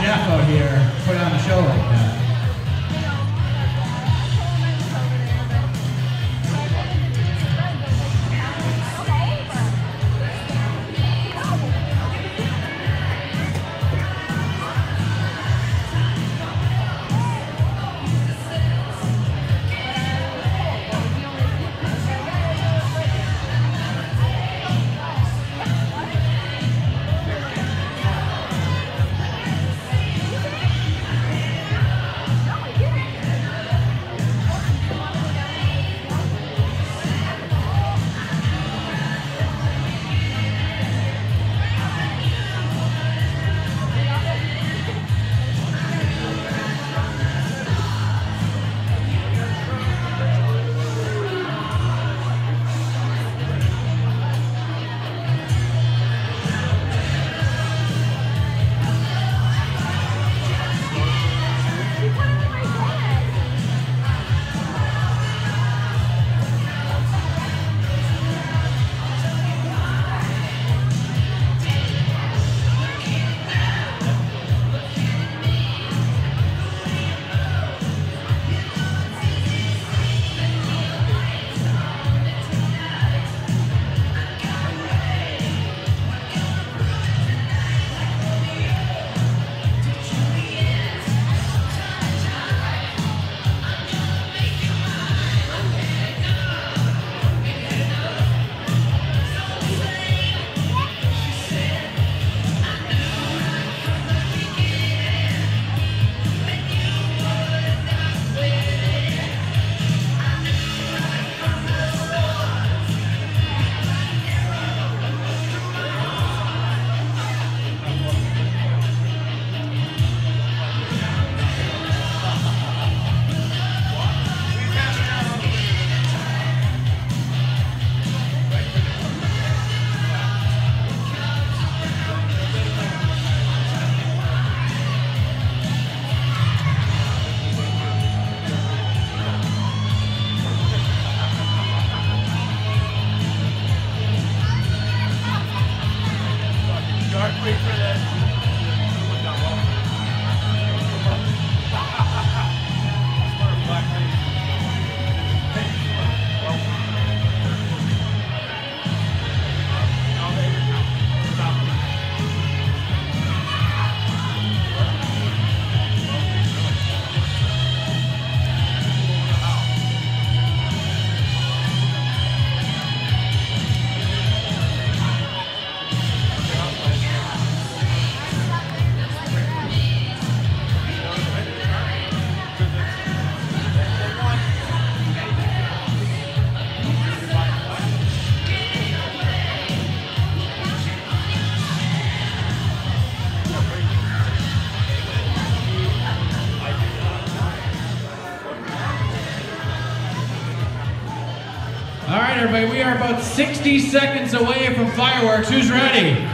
Jeff out here putting on the show right now. We are about 60 seconds away from fireworks. Who's ready? Alright,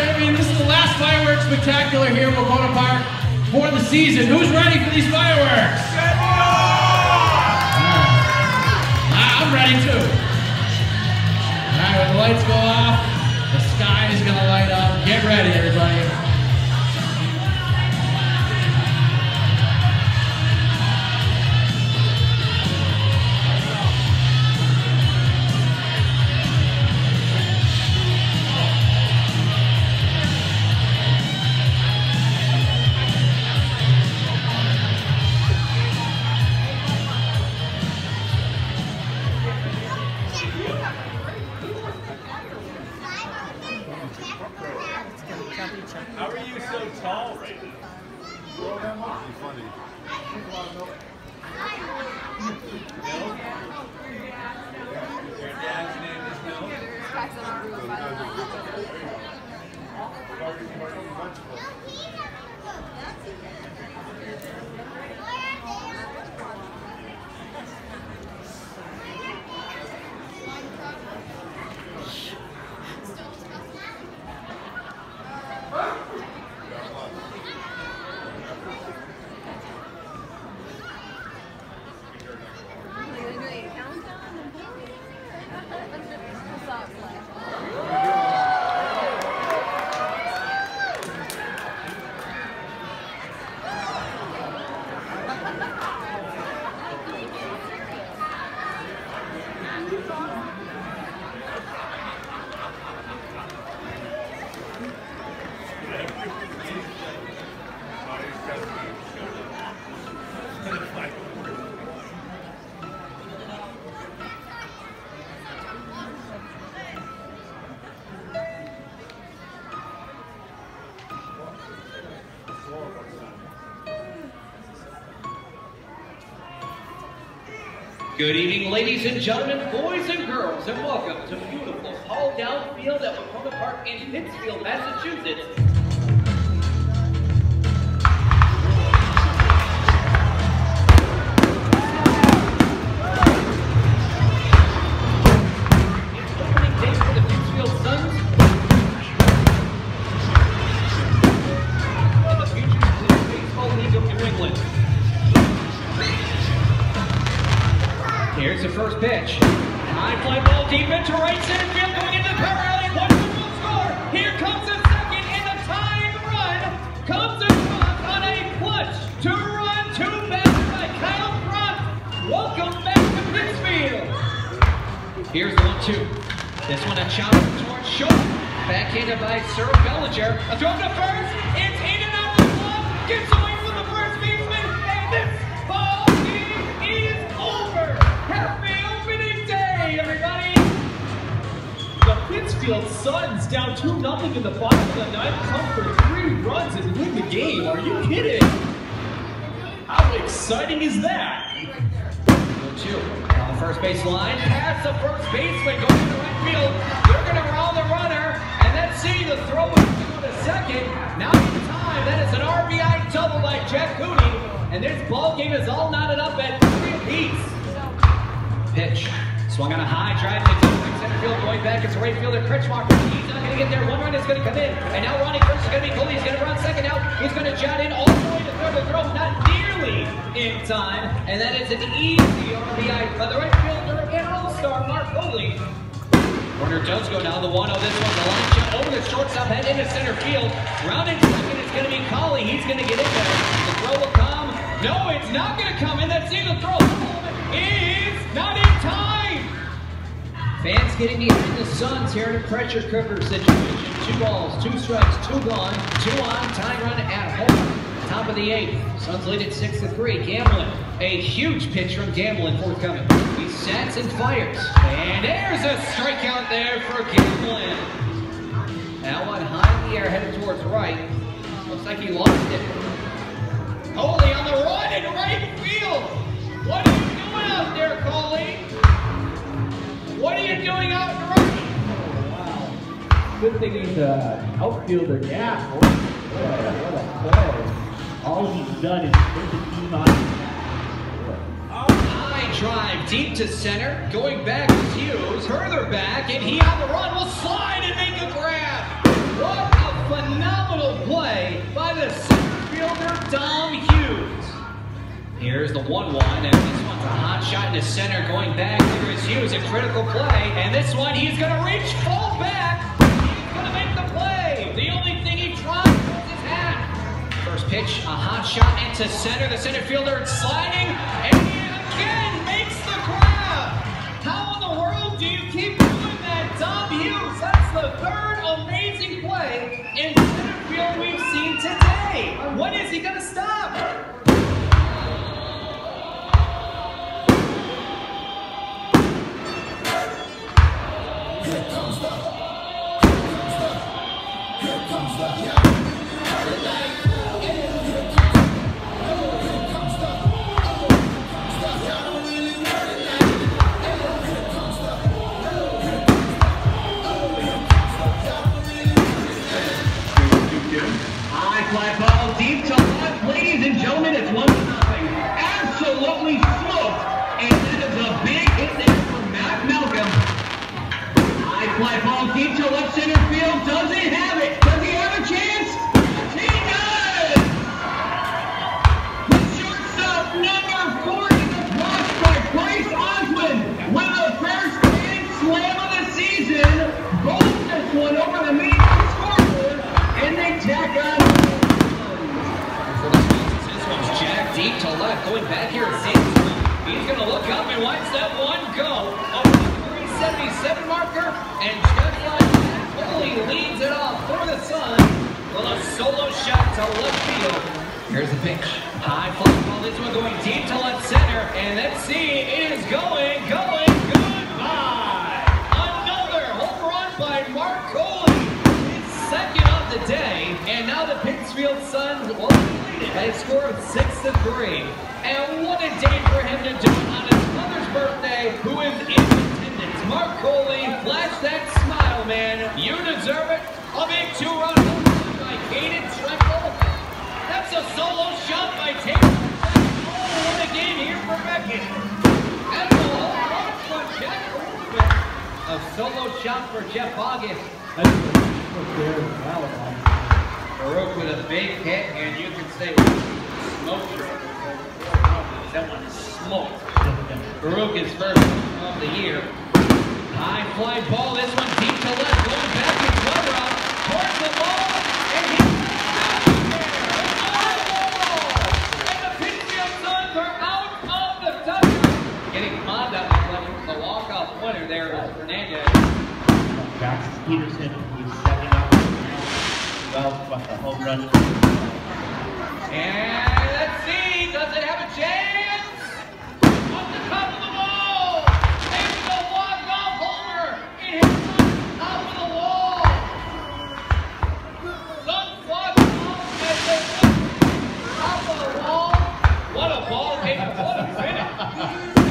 I mean, this is the last fireworks spectacular here at Wahconah Park for the season. Who's ready for these fireworks? Ah, I'm ready too. Alright, when the lights go off, the sky is gonna light up. Get ready, everybody. Good evening, ladies and gentlemen, boys and girls, and welcome to beautiful Paul Down Field at Wahconah Park in Pittsfield, Massachusetts. Welcome back to Pittsfield. Here's one two. This one a chop towards short. Backhanded by Sir Bellinger. A throw to first. It's in and out of the glove. Gets away from the first baseman. And this ball is over. Happy opening day, everybody. The Pittsfield Suns down 2 0 in the bottom of the ninth come for three runs and win the game. Are you kidding? How exciting is that? Two. On the first base line. Past the first baseman going to right field. They're going to roll the runner. And let's see the throw is to second. Now in time. That is an RBI double by Jack Cooney. And this ball game is all knotted up at three apiece. Pitch. Swung on a high drive to deep center field. Going back. It's right fielder Kretschmacher. He's not going to get there. One run is going to come in. And now Ronnie Kirsch is going to be cool. He's going to run second out. He's going to jot in all the way to third. the throw. Not in time. And that is an easy RBI by the right fielder and all-star Mark Foley. Corner does go now. The 1 0. This one, the line shot over the shortstop head into center field. Round in second it's going to be Coley. He's going to get in there. The throw will come. No, it's not going to come in. That's in the throw. Is not in time. Fans getting behind the Suns here in a pressure cooker situation. Two balls, two strikes, two gone, two on. Time run at home. Top of the eighth. Suns lead at six to three. Gamblin. A huge pitch from Gamblin forthcoming. He sets and fires. And there's a strikeout there for Gamblin. That one high in the air headed towards right. Looks like he lost it. Coley on the run in right field. What are you doing out there, Coley? What are you doing out in right? Good thing he's an outfielder now. What what a play. All he's done is put the team on his back. High drive deep to center. Going back is Hughes. Further back, and he on the run will slide and make a grab. What a phenomenal play by the center fielder, Dom Hughes. Here's the 1-1, and this one's a hot shot into center. Going back, is Hughes, a critical play. And this one, he's going to reach, fall pitch, a hot shot into center. The center fielder sliding, and he again makes the grab. How in the world do you keep doing that, Dom Hughes? That's the third amazing play in center field we've seen today. When is he going to stop? High gentlemen, it's one nothing. Absolutely smoked. And that is a big hit there for Matt Malcolm. High fly ball deep to left center field. Does he have it? Deep to left, going back here at Sandstrom. He's going to look up and watch that one go. the 377 marker, and just like that, leads it off for the Sun with a solo shot to left field. Here's the pitch. High fly ball, this one going deep to left center, and see, it is going, going, goodbye. Another home run by Mark Coley his second of the day, and now the Pittsfield Suns will lead it by a score of six to three. And what a day for him to do on his mother's birthday, who is in attendance. Mark Coley, flash that smile, man. You deserve it. A big two-run by Caden Treckle. That's a solo shot by Taylor. Oh, what a game here for Beckett. That's a home run for Jeff. A solo shot for Jeff August. That's what they're Baruch with a big hit, and you can say smoked her. That one is smoked. Baruch is first of the year. High fly ball, this one deep to left, going back to Glover towards the ball, and he. Getting Monda the walk-off winner there is Fernandez. Max Peterson. Well, but the home run. And let's see, does it have a chance? Off the top of the wall! It's the walk-off homer! It hits on top of the wall! Suns walk off as they hit top of the wall. What a ball game, what a finish!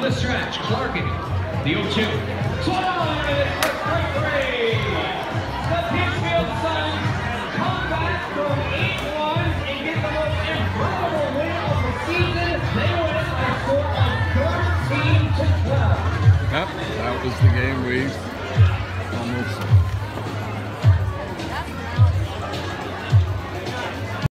The stretch, Clarkin, the 0-2. Suarez for three. The Pittsfield come back from eight runs and get the most incredible win of the season. They win a score of 13 to 12. Yep, that was the game we